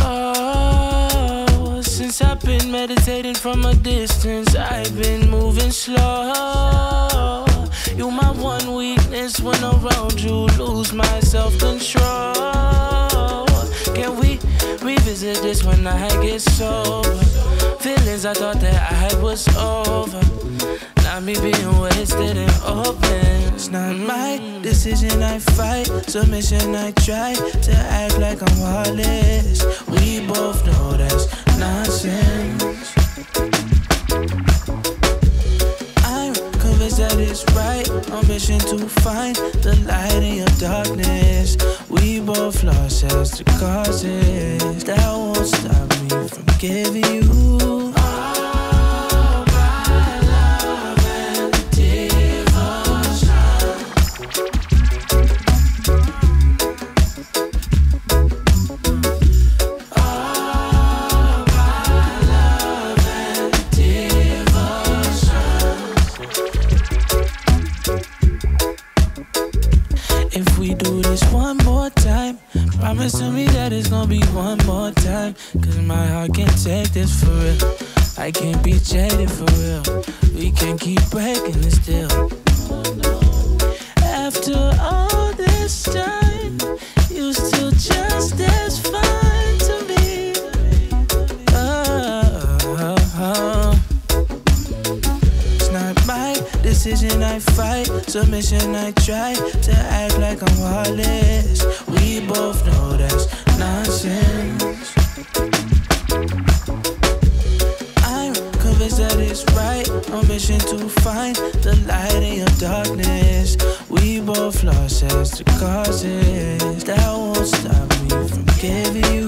Oh, since I've been meditating from a distance, I've been moving slow. You my one weakness when around you, lose my self control. Can we revisit this when I get sober? Feelings I thought that I had was over. Not me being wasted and open. It's not my decision, I fight. Submission, I try to act like I'm heartless. We both know that's nonsense. It's right. On mission to find the light in your darkness. We both lost as the causes. That won't stop me from giving you. Promise to me that it's gonna be one more time. Cause my heart can't take this for real. I can't be jaded for real. We can't keep breaking this deal. After all this time, you still just as fine to me. Oh, oh. It's not my decision, I fight. Submission, I try to act like I'm heartless. We both know that's nonsense. I'm convinced that it's right. On mission to find the light in your darkness. We both lost as the causes. That won't stop me from giving you